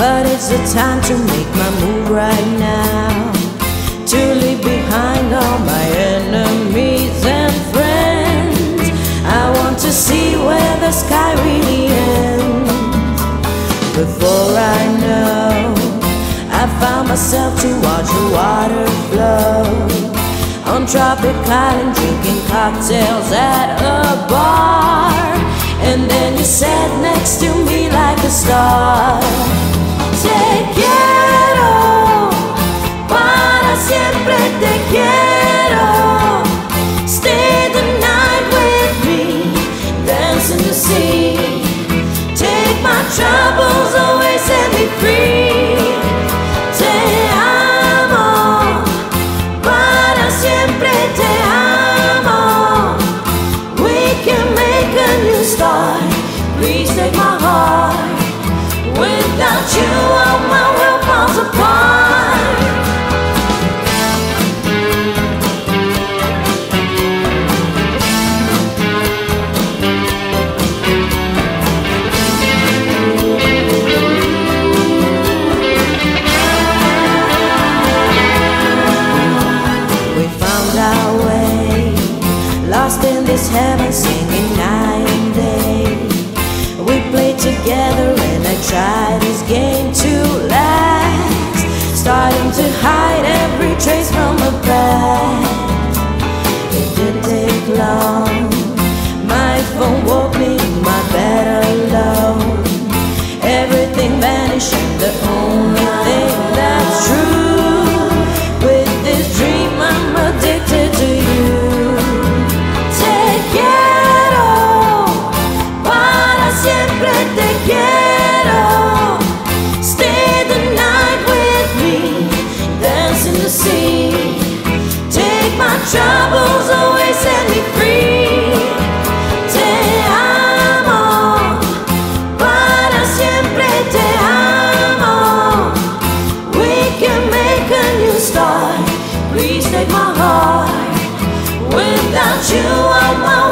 But it's the time to make my move right now. To leave behind all my enemies and friends. I want to see where the sky really ends. Before I know, I found myself to watch the water flow. On tropic island, drinking cocktails at a bar. And then you sat next to me like a star. Troubles set me free. Te amo, para siempre te amo. We can make a new start. Please take my heart. This heaven, singing night and day. We played together, and I tried Without you, I'm all.